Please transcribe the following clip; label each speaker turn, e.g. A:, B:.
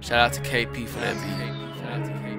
A: Shout out to KP for that beat.